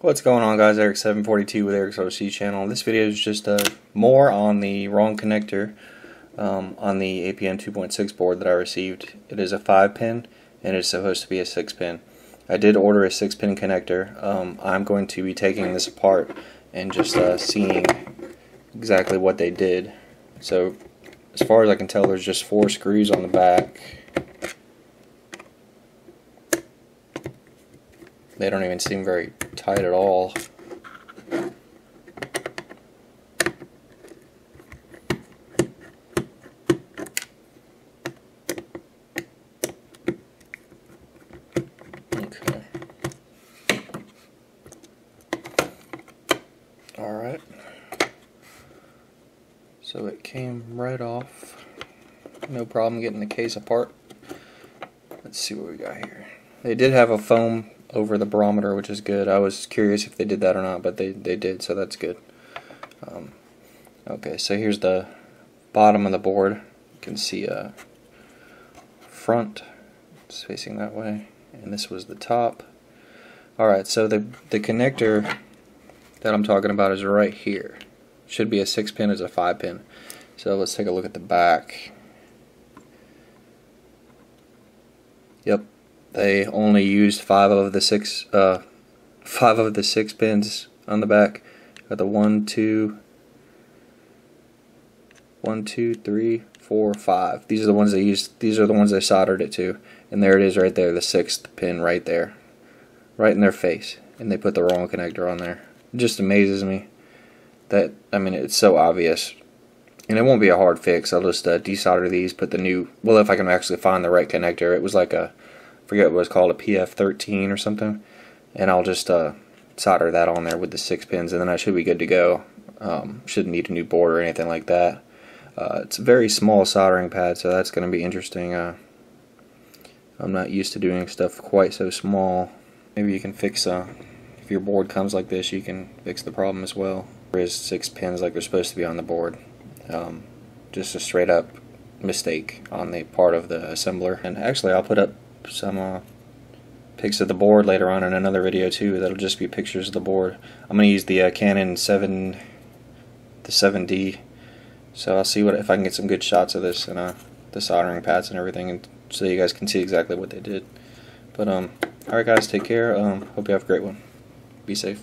What's going on guys, Eric742 with Erik's OC channel. This video is just uh, more on the wrong connector um, on the APM 2.6 board that I received. It is a 5 pin and it's supposed to be a 6 pin. I did order a 6 pin connector. Um, I'm going to be taking this apart and just uh, seeing exactly what they did. So as far as I can tell there's just four screws on the back. They don't even seem very tight at all. Okay. Alright. So it came right off. No problem getting the case apart. Let's see what we got here. They did have a foam over the barometer, which is good. I was curious if they did that or not, but they, they did, so that's good. Um, okay, so here's the bottom of the board. You can see a front. It's facing that way. And this was the top. Alright, so the, the connector that I'm talking about is right here. Should be a 6 pin, it's a 5 pin. So let's take a look at the back. Yep, they only used five of the six uh, five of the six pins on the back. Got the one, two, one, two, three, four, five. These are the ones they used. These are the ones they soldered it to, and there it is right there, the sixth pin right there, right in their face, and they put the wrong connector on there. It just amazes me that I mean it's so obvious. And it won't be a hard fix. I'll just uh, desolder these, put the new. Well, if I can actually find the right connector, it was like a forget what it's called, a DF13 or something, and I'll just uh, solder that on there with the six pins, and then I should be good to go. Um, shouldn't need a new board or anything like that. Uh, it's a very small soldering pad, so that's going to be interesting. Uh, I'm not used to doing stuff quite so small. Maybe you can fix, uh, if your board comes like this, you can fix the problem as well. There is six pins like they're supposed to be on the board. Um, just a straight up mistake on the part of the assembler. And actually, I'll put up some uh, pics of the board later on in another video too. That'll just be pictures of the board. I'm gonna use the uh, Canon 7, the 7D. So I'll see what if I can get some good shots of this and uh, the soldering pads and everything, and so you guys can see exactly what they did. But um, all right, guys, take care. Um, hope you have a great one. Be safe.